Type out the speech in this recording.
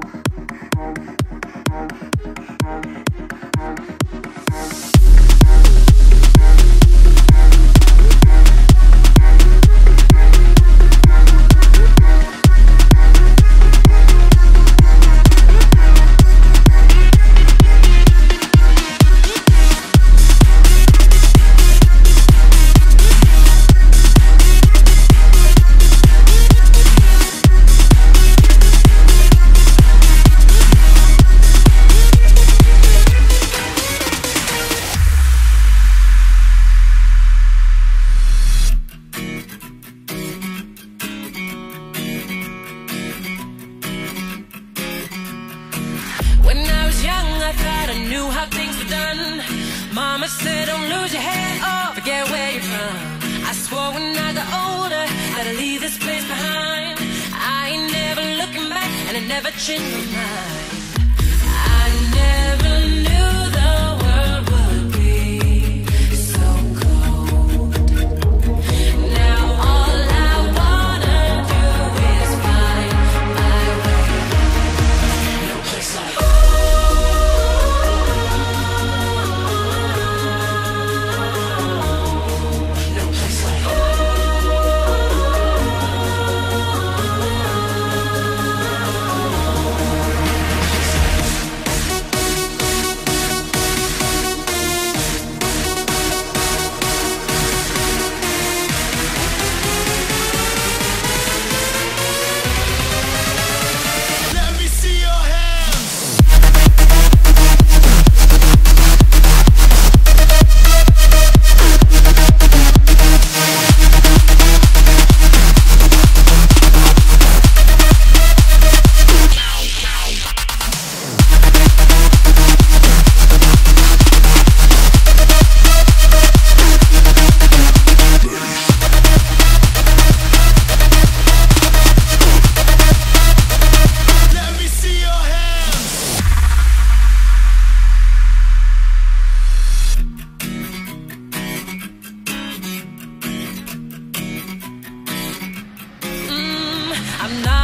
Show. Mama said, don't lose your head, oh, forget where you're from. I swore when I got older I'd leave this place behind. I ain't never looking back, and I never changed my mind. I'm not